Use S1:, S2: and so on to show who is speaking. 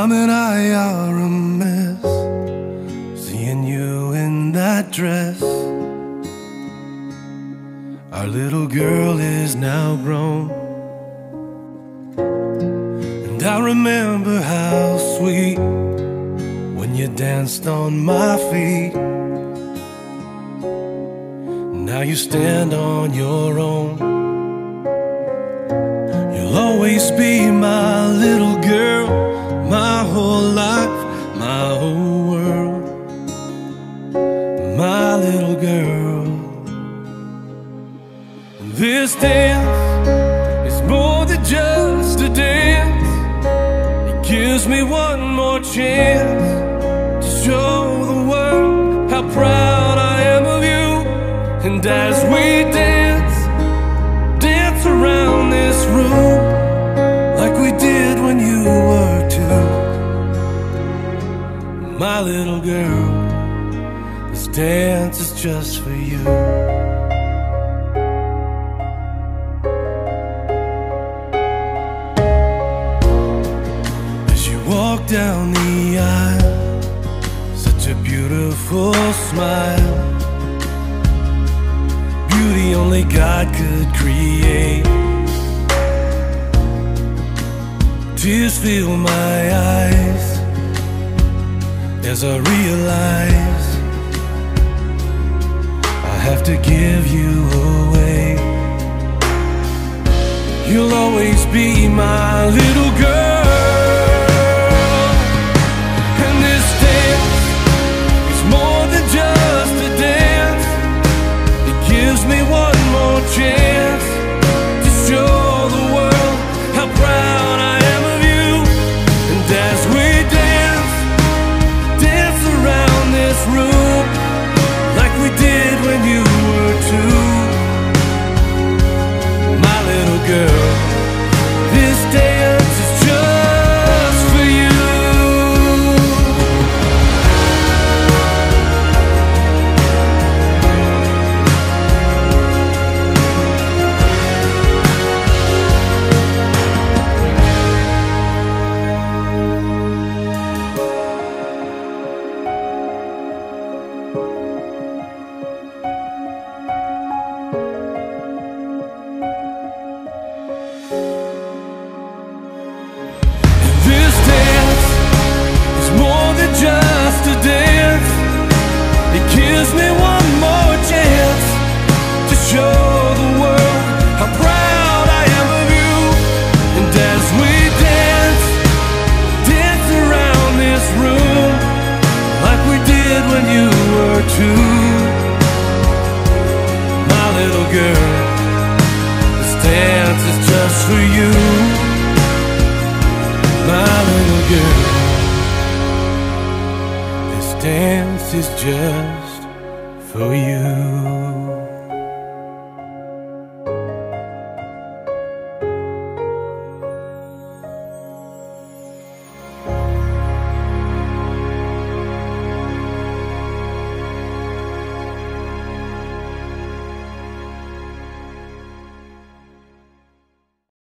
S1: Mom and I are a mess. Seeing you in that dress. Our little girl is now grown. And I remember how sweet when you danced on my feet. Now you stand on your own. You'll always be my little whole life, my whole world, my little girl. This dance is more than just a dance. It gives me one more chance to show the world how proud I am of you. And as we dance, dance around this room My little girl, this dance is just for you. As you walk down the aisle, such a beautiful smile. Beauty only God could create. Tears fill my eyes as I realize I have to give you away. You'll always be my little girl. This is just for you.